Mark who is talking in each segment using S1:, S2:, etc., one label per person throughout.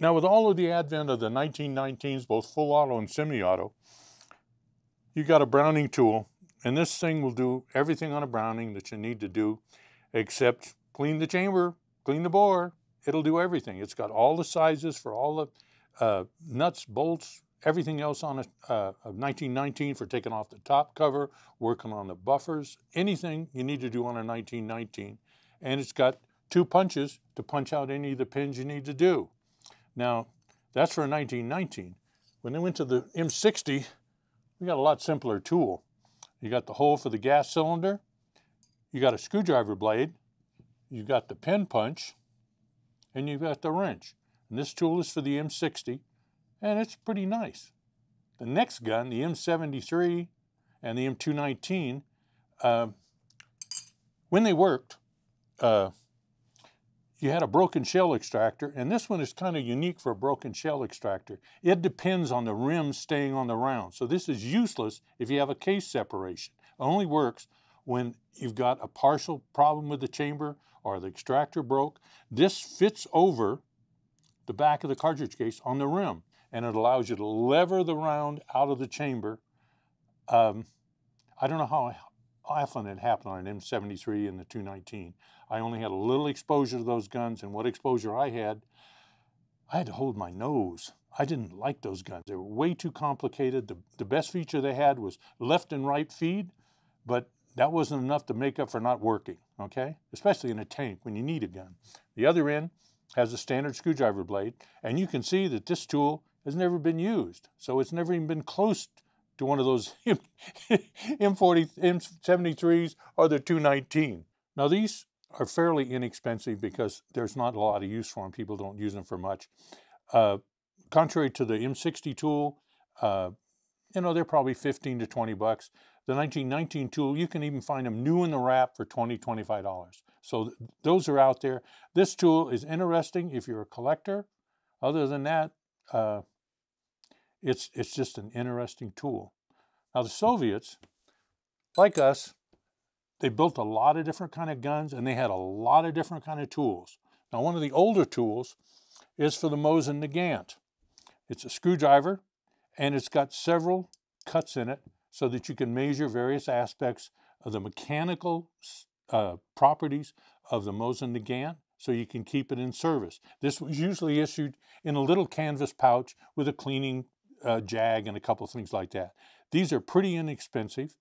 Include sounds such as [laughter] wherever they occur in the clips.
S1: Now, with all of the advent of the 1919s, both full auto and semi-auto, you got a Browning tool, and this thing will do everything on a Browning that you need to do, except clean the chamber, clean the bore. It'll do everything. It's got all the sizes for all the uh, nuts, bolts, everything else on a, uh, 1919 for taking off the top cover, working on the buffers, anything you need to do on a 1919. And it's got two punches to punch out any of the pins you need to do. Now, that's for 1919. When they went to the M60, we got a lot simpler tool. You got the hole for the gas cylinder, you got a screwdriver blade, you got the pin punch, and you've got the wrench. And this tool is for the M60, and it's pretty nice. The next gun, the M73 and the M219, uh, when they worked, uh, you had a broken shell extractor, and this one is kind of unique for a broken shell extractor. It depends on the rim staying on the round. So this is useless if you have a case separation. It only works when you've got a partial problem with the chamber or the extractor broke. This fits over the back of the cartridge case on the rim, and it allows you to lever the round out of the chamber. Um, I don't know how often it happened on an M73 and the 219. I only had a little exposure to those guns, and what exposure I had, I had to hold my nose. I didn't like those guns. They were way too complicated. The, the best feature they had was left and right feed, but that wasn't enough to make up for not working, okay? Especially in a tank when you need a gun. The other end has a standard screwdriver blade, and you can see that this tool has never been used. So it's never even been close to one of those [laughs] M40, M73s or the 219. Now these are fairly inexpensive because there's not a lot of use for them. People don't use them for much. Uh, contrary to the M60 tool, uh, you know, they're probably 15 to 20 bucks. The 1919 tool, you can even find them new in the wrap for 20, $25. So th those are out there. This tool is interesting if you're a collector. Other than that, uh, it's, it's just an interesting tool. Now the Soviets, like us, they built a lot of different kind of guns and they had a lot of different kind of tools. Now one of the older tools is for the Mosin Nagant. It's a screwdriver and it's got several cuts in it so that you can measure various aspects of the mechanical uh, properties of the Mosin Nagant so you can keep it in service. This was usually issued in a little canvas pouch with a cleaning uh, jag and a couple of things like that. These are pretty inexpensive.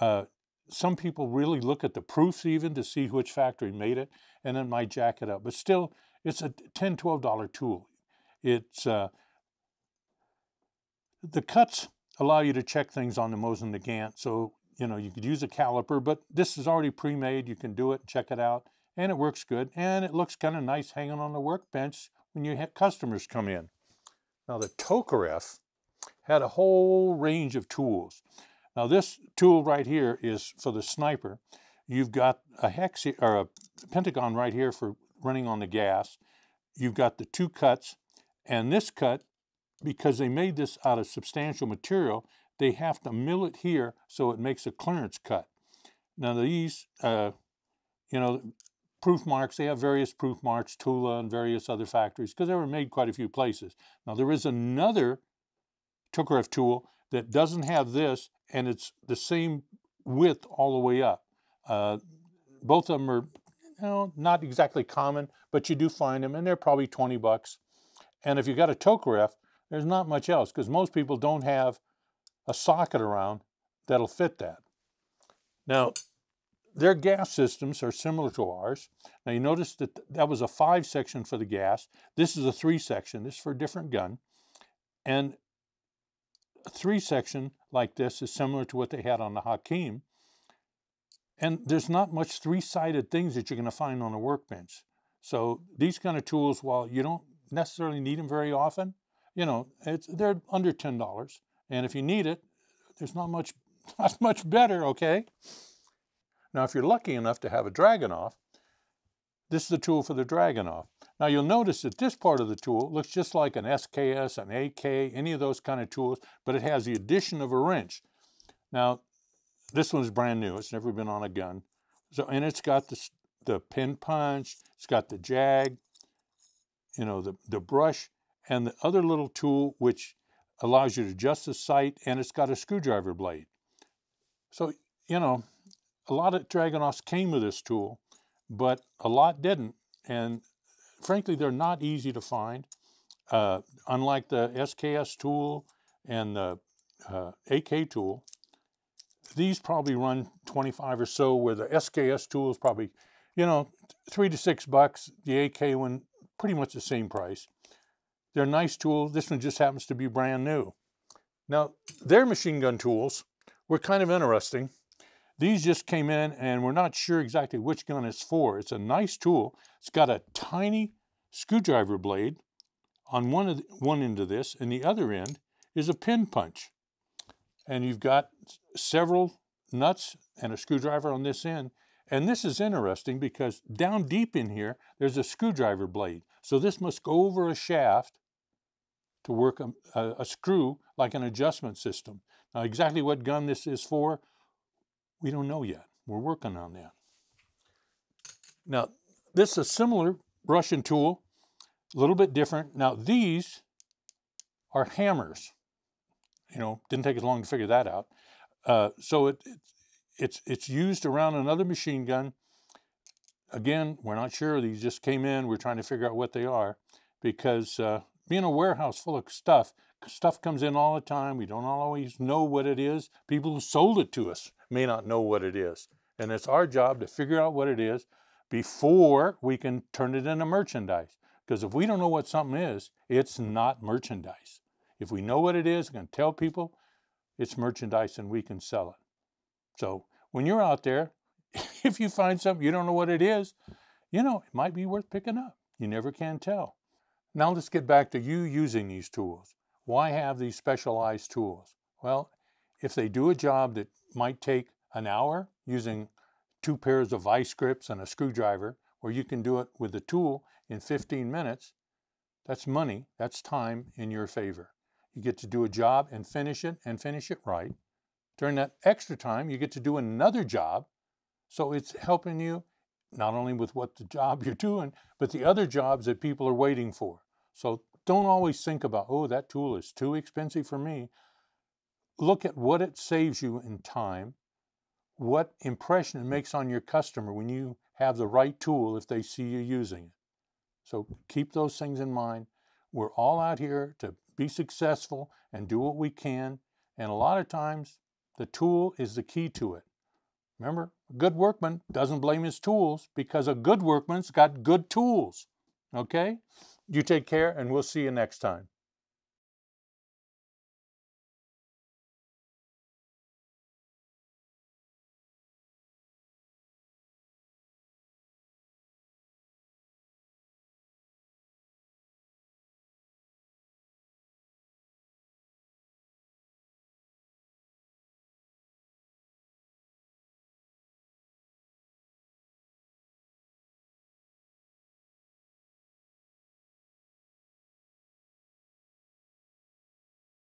S1: Uh, some people really look at the proofs even to see which factory made it and then might jack it up. But still, it's a $10, $12 tool. It's uh, the cuts allow you to check things on the Mosin Nagant. So, you know, you could use a caliper, but this is already pre-made. You can do it, check it out, and it works good. And it looks kind of nice hanging on the workbench when you have customers come in. Now, the Tokarev had a whole range of tools. Now this tool right here is for the sniper. You've got a hex or a pentagon right here for running on the gas. You've got the two cuts, and this cut, because they made this out of substantial material, they have to mill it here so it makes a clearance cut. Now these, uh, you know, proof marks, they have various proof marks, Tula and various other factories, because they were made quite a few places. Now there is another Tokarev tool that doesn't have this and it's the same width all the way up. Uh, both of them are you know, not exactly common, but you do find them and they're probably 20 bucks. And if you got a Tokarev, there's not much else because most people don't have a socket around that'll fit that. Now, their gas systems are similar to ours. Now you notice that that was a five section for the gas. This is a three section. This is for a different gun. And three section like this is similar to what they had on the Hakim. And there's not much three-sided things that you're going to find on a workbench. So these kind of tools, while you don't necessarily need them very often, you know, it's, they're under $10. And if you need it, there's not much, [laughs] not much better, okay? Now, if you're lucky enough to have a Dragunov, this is the tool for the Dragunov. Now you'll notice that this part of the tool looks just like an SKS, an AK, any of those kind of tools, but it has the addition of a wrench. Now, this one's brand new. It's never been on a gun. So, and it's got the, the pin punch, it's got the jag, you know, the, the brush, and the other little tool which allows you to adjust the sight and it's got a screwdriver blade. So, you know, a lot of Dragunovs came with this tool, but a lot didn't. And frankly, they're not easy to find. Uh, unlike the SKS tool and the uh, AK tool, these probably run 25 or so, where the SKS tool is probably, you know, three to six bucks. The AK one, pretty much the same price. They're nice tools. This one just happens to be brand new. Now, their machine gun tools were kind of interesting. These just came in and we're not sure exactly which gun it's for. It's a nice tool. It's got a tiny screwdriver blade on one, of the, one end of this and the other end is a pin punch. And you've got several nuts and a screwdriver on this end. And this is interesting because down deep in here, there's a screwdriver blade. So this must go over a shaft to work a, a, a, screw like an adjustment system. Now, exactly what gun this is for, we don't know yet. We're working on that. Now, this is a similar Russian tool, a little bit different. Now, these are hammers. You know, didn't take as long to figure that out. Uh, so it, it, it's, it's used around another machine gun. Again, we're not sure. These just came in. We're trying to figure out what they are because uh, being a warehouse full of stuff, stuff comes in all the time. We don't always know what it is. People who sold it to us may not know what it is. And it's our job to figure out what it is before we can turn it into merchandise. Because if we don't know what something is, it's not merchandise. If we know what it is, we can tell people it's merchandise and we can sell it. So when you're out there, [laughs] if you find something you don't know what it is, you know, it might be worth picking up. You never can tell. Now let's get back to you using these tools. Why have these specialized tools? Well, if they do a job that might take an hour using two pairs of vice grips and a screwdriver, or you can do it with the tool in 15 minutes, that's money, that's time in your favor. You get to do a job and finish it and finish it right. During that extra time, you get to do another job. So it's helping you not only with what the job [laughs] you're doing, but the other jobs that people are waiting for. So don't always think about, oh, that tool is too expensive for me. Look at what it saves you in time, what impression it mm. makes on your customer when you have the right tool if they see you using it. So keep those things in mind. We're all out here to be successful and do what we can. And a lot of times, the tool is the key to it. Remember, a good workman doesn't blame his tools because a good workman's got good tools. Okay? You take care, and we'll see you next time.